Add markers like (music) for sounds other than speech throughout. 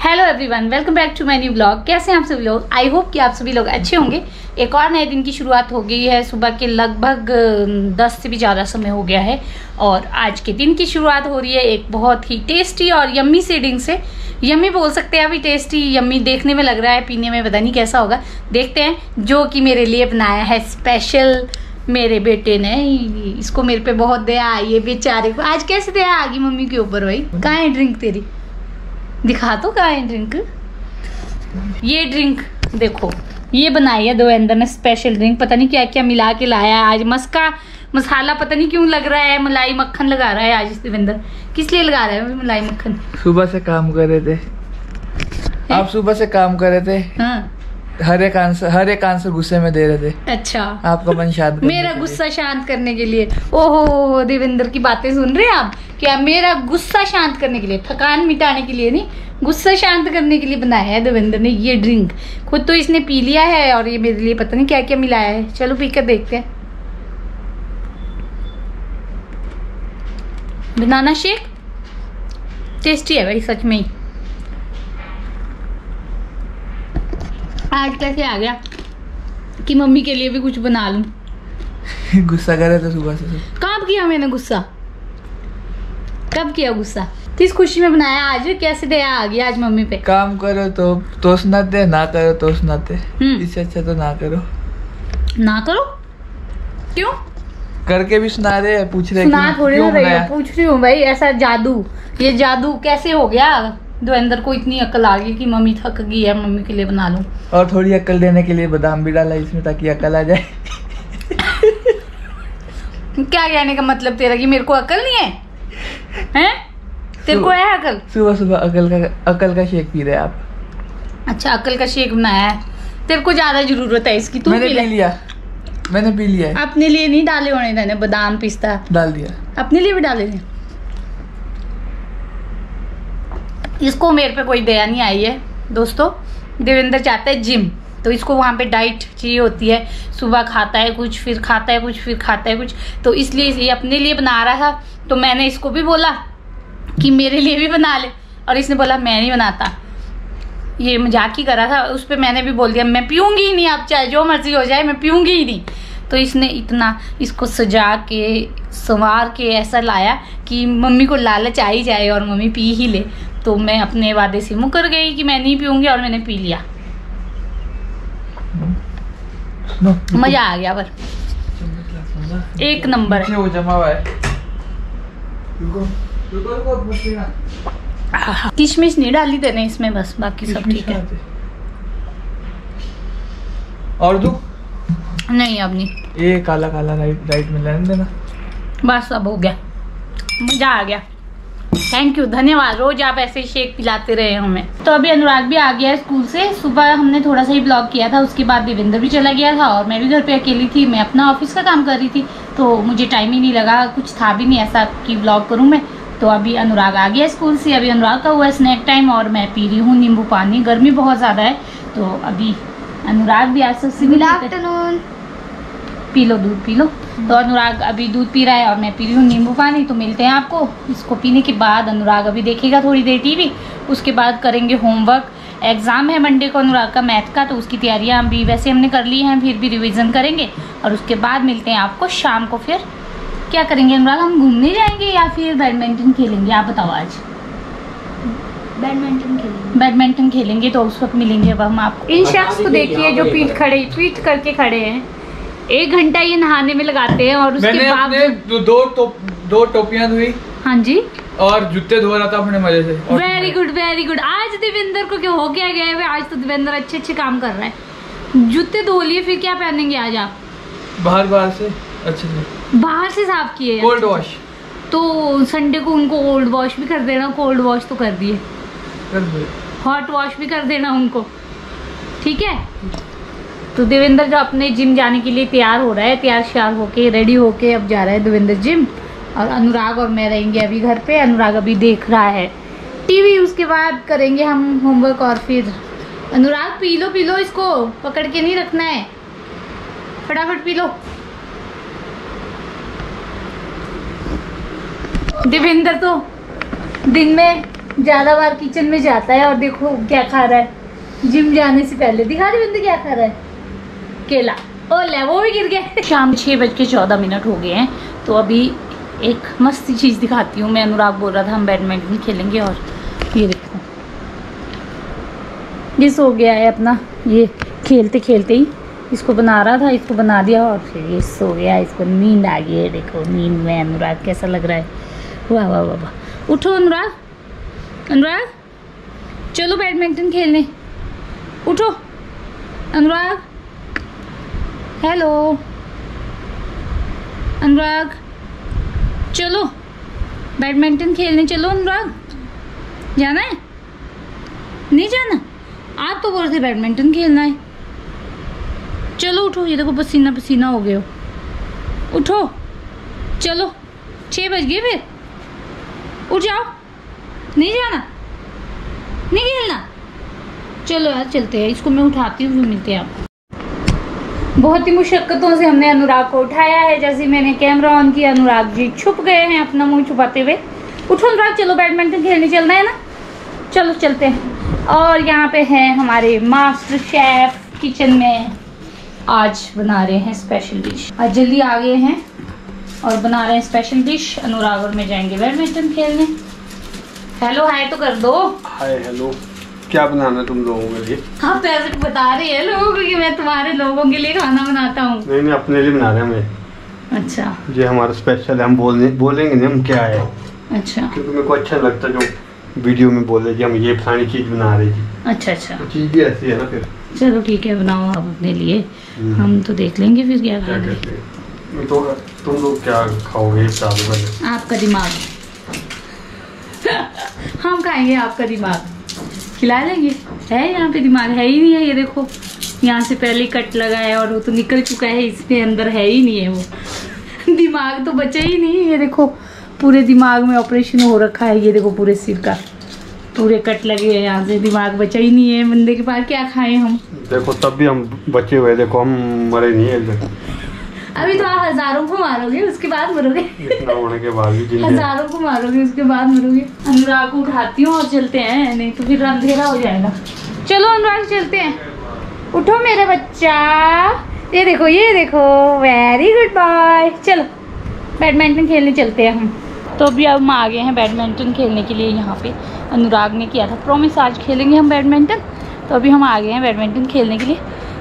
Hello everyone welcome back to my new blog कैसे हैं आप सभी लोग? आई होप कि आप सभी लोग अच्छे होंगे। एक और नए दिन की शुरुआत हो गई है। सुबह के लगभग दस से भी ज़्यादा समय हो गया है और आज के दिन की शुरुआत हो रही है एक बहुत ही टेस्टी और यम्मी से ड्रिंक से। यम्मी बोल सकते हैं अभी टेस्टी यम्मी देखने में लग रहा है, पीने में पता नहीं कैसा होगा। देखते हैं जो कि मेरे लिए बनाया है स्पेशल मेरे बेटे ने इसको मेरे पे बहुत दया आई है बेचारे को। आज कैसे दया आ गई मम्मी के ऊपर भाई? कहाँ है ड्रिंक तेरी? दिखा तो कहा है ड्रिंक ये ड्रिंक देखो ये बनाई है देवेंद्र ने स्पेशल ड्रिंक पता नहीं क्या क्या मिला के लाया है आज। मस्का मसाला पता नहीं क्यों लग रहा है मलाई मक्खन लगा रहा है आज देवेंद्र किस लिए लगा रहा है मलाई मक्खन? सुबह से काम कर रहे थे। आप सुबह से काम कर रहे थे? हाँ। हर एक आंसर हर एक आंसर गुस्से में दे रहे थे। अच्छा। आपका मन शांत मेरा गुस्सा शांत करने के लिए। ओहो हो देवेंद्र की बातें सुन रहे हैं आप? क्या मेरा गुस्सा शांत करने के लिए थकान मिटाने के लिए नहीं गुस्सा शांत करने के लिए बनाया है देवेंद्र ने ये ड्रिंक खुद तो इसने पी लिया है और ये मेरे लिए पता नहीं क्या क्या मिलाया है। चलो पीकर देखते हैं। Banana shake? टेस्टी है भाई सच में ही। आज कैसे आ गया? कि मम्मी के लिए भी कुछ बना लूँ। (laughs) गुस्सा कर रहे थे सुबह से कब किया मैंने गुस्सा? कब किया गुस्सा? किस खुशी में बनाया आज? कैसे दया आ गया आज मम्मी पे? काम करो तो तो सुनाते ना करो तो सुनाते हम्म। इससे अच्छा तो ना करो। ना करो? क्यों? करके भी सुना रहे हैं पूछ रहे हैं सुना क्यों- थोड़ी ना रही बनाया? पूछ रही हूँ भाई ऐसा जादू। ये जादू कैसे हो गया? देवेंद्र को इतनी अकल आ गई कि मम्मी थक गई है मम्मी के लिए बना लूँ। और थोड़ी अक्ल देने के लिए बादाम भी डाला इसमें ताकि अकल आ जाए। क्या कहने का मतलब तेरा कि मेरे को अकल नहीं है? हैं? तेरे को है अकल? सुबह सुबह अकल का अकल का शेक पी रहे आप। अच्छा अकल का शेक बनाया है। तेरे को ज़्यादा ज़रूरत है इसकी तू मैंने पी लिया। मैंने पी लिया है। अपने लिए नहीं डाले होने बादाम पिस्ता। डाल दिया। अपने लिए भी डाले थे इसको मेरे पे कोई दया नहीं आई है, दोस्तों। देवेंद्र चाहता है जिम तो इसको वहाँ पे डाइट चाहिए होती है। सुबह खाता है कुछ, फिर खाता है कुछ, फिर खाता है कुछ। तो इसलिए ये अपने लिए बना रहा था। तो मैंने इसको भी बोला कि मेरे लिए भी बना ले। और इसने बोला, मैं नहीं बनाता। ये मज़ाक ही करा था। उस पर मैंने भी बोल दिया, मैं पीऊँगी ही नहीं, आप चाहे जो मर्ज़ी हो जाए, मैं पीऊँगी ही नहीं। तो इसने इतना इसको सजा के संवार के ऐसा लाया कि मम्मी को लालच आ ही जाए और मम्मी पी ही ले। तो मैं अपने वादे से मुकर गई कि मैं नहीं पीऊँगी और मैंने पी लिया। मज़ा आ गया पर। एक नंबर। है वो जमा हुआ है। किशमिश नहीं डाली तेने इसमें बस बाकी सब ठीक है। और दू नहीं अब नहीं। ये काला काला राइट राइट में लेने देना। बस अब हो गया। मज़ा आ गया। थैंक यू धन्यवाद। रोज आप ऐसे ही शेक पिलाते रहे हमें। तो अभी अनुराग भी आ गया है स्कूल से। सुबह हमने थोड़ा सा ही ब्लॉग किया था उसके बाद देवेंद्र भी चला गया था और मैं भी घर पे अकेली थी। मैं अपना ऑफ़िस का काम कर रही थी तो मुझे टाइम ही नहीं लगा। कुछ था भी नहीं ऐसा कि ब्लॉग करूँ मैं। तो अभी अनुराग आ गया स्कूल से। अभी अनुराग का हुआ है स्नैक टाइम और मैं पी रही हूँ नींबू पानी। गर्मी बहुत ज़्यादा है। तो अभी अनुराग भी आज सबसे गुड मिला आफ्टरनून पी लो दूध पी लो तो अनुराग अभी दूध पी रहा है और मैं पी रही हूँ नींबू पानी। तो मिलते हैं आपको इसको पीने के बाद। अनुराग अभी देखेगा थोड़ी देर टीवी। उसके बाद करेंगे होमवर्क। एग्ज़ाम है मंडे को अनुराग का मैथ का तो उसकी तैयारियाँ अभी वैसे हमने कर ली हैं फिर भी रिविज़न करेंगे। और उसके बाद मिलते हैं आपको शाम को फिर। क्या करेंगे अनुराग हम घूमने जाएँगे या फिर बैडमिंटन खेलेंगे? आप बताओ आज। बैडमिंटन खेलेंगे। बैडमिंटन खेलेंगे तो उस वक्त मिलेंगे। अब हम आपको इन शख्स को देखिए जो पीठ खड़े पीठ करके खड़े हैं। एक घंटा ये नहाने में लगाते हैं और उसके बाद दो दो टोप दो टोपियाँ धोई। हाँ जी। और जूते धो रहा था अपने मज़े से। वेरी गुड वेरी गुड आज देवेंद्र को क्या हो क्या गया है आज तो देवेंद्र अच्छे अच्छे काम कर रहा है। जूते धो लिए फिर क्या पहनेंगे आज आप? बाहर बाहर से अच्छे से। बाहर से साफ़ किए कोल्ड वॉश तो संडे को उनको ओल्ड वॉश भी कर देना कोल्ड वॉश तो कर दिए। हॉट वॉश भी कर देना उनको। ठीक है? तो देवेंद्र जो अपने जिम जाने के लिए तैयार हो रहा है, तैयार श्यार होके रेडी होके अब जा रहा है देवेंद्र जिम। और अनुराग और मैं रहेंगे अभी घर पे, अनुराग अभी देख रहा है। टीवी उसके बाद करेंगे हम होमवर्क और फिर। अनुराग, पी लो पी लो इसको, पकड़ के नहीं रखना है। फटाफट पी लो। देवेंद्र तो दिन में ज़्यादा बार किचन में जाता है और देखो क्या खा रहा है। जिम जाने से पहले। दिखा देवेंद्र क्या खा रहा है। केला ओ ले वो भी गिर गया। शाम छः बज के चौदह मिनट हो गए हैं। तो अभी एक मस्त चीज़ दिखाती हूँ। मैं अनुराग बोल रहा था, हम बैडमिंटन खेलेंगे और ये देखो। ये सो गया है अपना। ये खेलते खेलते ही इसको बना रहा था, इसको बना दिया और फिर ये सो गया इसको नींद आ गई है। देखो, नींद में अनुराग कैसा लग रहा है। वाह वाह वाह वाह। उठो अनुराग। अनुराग, चलो बैडमिंटन खेलने। उठो। अनुराग। हेलो अनुराग चलो. बैडमिंटन खेलने चलो अनुराग जाना है? नहीं जाना? आप तो बोल रहे थे बैडमिंटन खेलना है. चलो उठो. ये देखो पसीना पसीना हो गए हो. उठो. चलो. छः बज गए फिर. उठ जाओ. नहीं जाना? नहीं खेलना? चलो यार, चलते हैं. इसको मैं उठाती हूँ, फिर मिलते हैं आपको. बहुत ही मुशक्क़तों से हमने अनुराग को उठाया है। जैसे मैंने कैमरा ऑन किया, अनुराग जी छुप गए हैं अपना मुँह छुपाते हुए। उठो अनुराग, चलो बैडमिंटन खेलने चलना है ना? चलो, चलते हैं। और यहाँ पे हैं हमारे मास्टर शेफ किचन में आज बना रहे हैं स्पेशल डिश आज जल्दी आ गए हैं और बना रहे हैं स्पेशल डिश अनुराग और में जाएँगे बैडमिंटन खेलने। हेलो हाय तो कर दो। हाय हेलो क्या बनाना तुम लोगों के लिए? आप तो ऐसे बता रहे हैं लोगों को कि मैं तुम्हारे लोगों के लिए खाना बनाता हूँ। नहीं नहीं अपने लिए बना रहे हैं अच्छा। ये हमारा स्पेशल है हम बोलने बोलेंगे नहीं हम क्या है। अच्छा। क्योंकि मेरे को अच्छा लगता है जो वीडियो में बोले कि हम ये फलानी चीज़ बना रहे जी अच्छा अच्छा। तो चीज़ भी ऐसी है ना फिर। चलो ठीक है बनाओ आप अपने लिए। हम्म। हम तो देख लेंगे फिर क्या खाएँगे हैं। तो तुम लोग क्या खाओगे आपका दिमाग। हम खाएँगे आपका दिमाग। खिला लेंगे है यहाँ पे? दिमाग है ही नहीं है, ये देखो। यहाँ से पहले कट लगा है और वो तो निकल चुका है, इसके अंदर है ही नहीं है वो। (laughs) दिमाग तो बचा ही नहीं ये देखो। पूरे दिमाग में ऑपरेशन हो रखा है, ये देखो पूरे सिर का। पूरे कट लगे हैं यहाँ से, दिमाग बचा ही नहीं है। बंदे के पास क्या खाएँ हम? देखो, तब भी हम बचे हुए देखो, हम मरे नहीं है। अभी तो आप हज़ारों को मारोगे उसके बाद मरोगे। होने के बाद भी हज़ारों को मारोगे उसके बाद मरोगे। अनुराग को उठाती हूँ और चलते हैं नहीं तो फिर अंधेरा हो जाएगा। चलो अनुराग चलते हैं। उठो मेरा बच्चा। ये देखो ये देखो। वेरी गुड बॉय चलो बैडमिंटन खेलने चलते हैं हम। तो अभी अब हम आ गए हैं बैडमिंटन खेलने के लिए यहाँ पे। अनुराग ने किया था प्रॉमिस आज खेलेंगे हम बैडमिंटन तो अभी हम आ गए हैं बैडमिंटन खेलने के लिए।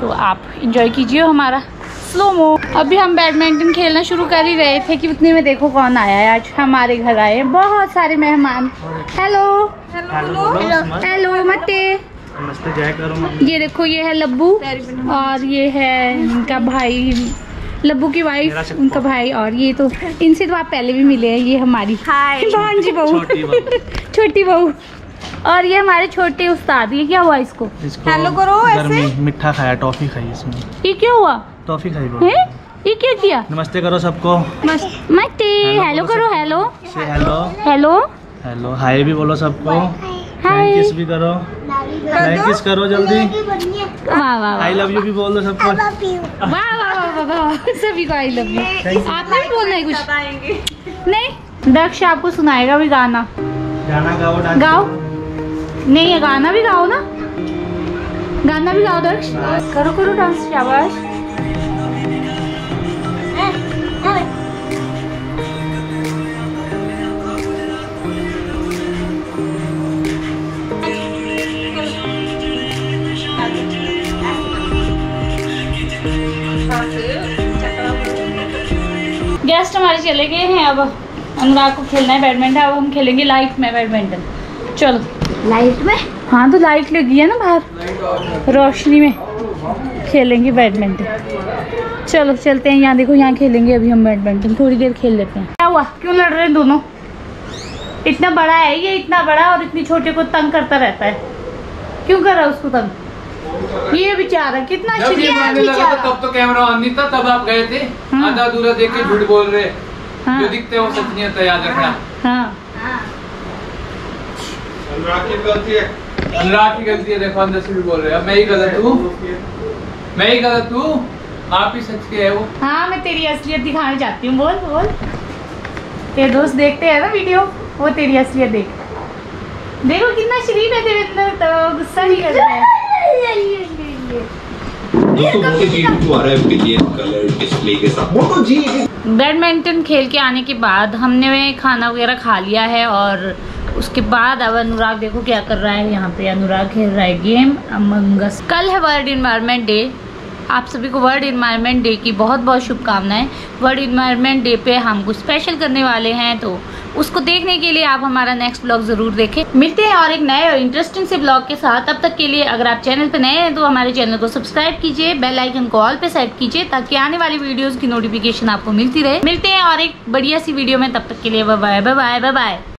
तो आप इंजॉय कीजिए हमारा। स्लो मो अभी हम बैडमिंटन खेलना शुरू कर ही रहे थे कि उतने में देखो कौन आया है। आज हमारे घर आए बहुत सारे मेहमान। हेलो हेलो हेलो मते नमस्ते। जय करो ये देखो ये है लब्बू और ये है इनका भाई। लब्बू की वाइफ उनका भाई और ये तो इनसे तो आप पहले भी मिले हैं। ये हमारी (laughs) भांजी बहू। छोटी बहू। छोटी बहू। और ये हमारे छोटे उस्ताद ये क्या हुआ इसको? हेलो करो गर्मी मिठा खाया टॉफी खाई इसमें ये क्या हुआ? टॉफी खाई बोलो। है? ये क्या किया? नमस्ते करो सबको। मस्त मस्ती हेलो करो हेलो से हेलो हेलो हेलो हाय भी बोलो सबको। हाय किस भी करो। हाय किस करो जल्दी? वाह वाह आई लव यू भी बोल दो सबको। वाह वाह वाह वाह वाह सभी को आई लव यू आपने भी बोलना है कुछ? बताएँगे नहीं। दक्ष आपको सुनाएगा भी गाना। गाना गाओ डांस गाओ। नहीं ये गाना भी गाओ ना। गाना भी गाओ दक्ष। करो करो डांस शाबाश। गेस्ट हमारे चले गए हैं अब। अनुराग को खेलना है बैडमिंटन अब हम खेलेंगे लाइट में बैडमिंटन चलो। लाइट में? हाँ तो लाइट लगी है ना बाहर। रोशनी में खेलेंगे बैडमिंटन चलो चलते हैं। यहाँ देखो यहाँ खेलेंगे अभी हम बैडमिंटन थोड़ी देर खेल लेते हैं। क्या हुआ? क्यों लड़ रहे हैं दोनों? इतना बड़ा है ये इतना बड़ा और इतनी छोटे को तंग करता रहता है। क्यों कर रहा है उसको तंग? ये बेचारा कितना जब ये मांगने लगा था तब तो कैमरा ऑन नहीं था तब आप गए थे। हाँ। आधा अधूरा देख के झूठ बोल रहे। हाँ। जो दिखते हैं वो सच नहीं होता याद रखना। हाँ। अनुराग की गलती है। अनुराग की गलती है देखो अंदर से भी बोल रहे हैं। अब मैं ही गलत हूँ। मैं ही गलत हूँ। आप ही सच के है वो। हाँ मैं तेरी असलियत दिखाने चाहती हूँ। बोल बोल। तेरे दोस्त देखते हैं ना वीडियो? वो तेरी असलियत देख। देखो कितना शरीफ है देवेंद्र तो गुस्सा नहीं कर रहा है। दोस्तों मुझे जी टू आ रहा है बिलियन कलर डिस्प्ले के साथ वो जी बैडमिंटन खेल के आने के बाद हमने खाना वगैरह खा लिया है और उसके बाद अब अनुराग देखो क्या कर रहा है। यहाँ पे अनुराग खेल रहा है गेम। अमंगस कल है वर्ल्ड इन्वायरमेंट डे आप सभी को वर्ल्ड इन्वायरमेंट डे की बहुत बहुत शुभकामनाएँ। वर्ल्ड इन्वायरमेंट डे पे हम कुछ स्पेशल करने वाले हैं तो उसको देखने के लिए आप हमारा नेक्स्ट ब्लॉग ज़रूर देखें। मिलते हैं और एक नए और इंटरेस्टिंग से ब्लॉग के साथ। तब तक के लिए अगर आप चैनल पे नए हैं तो हमारे चैनल को सब्सक्राइब कीजिए बेल आइकन को ऑल पे सेट कीजिए, ताकि आने वाली वीडियोस की नोटिफिकेशन आपको मिलती रहे। मिलते हैं और एक बढ़िया सी वीडियो में, तब तक के लिए बाय बाय बाय बाय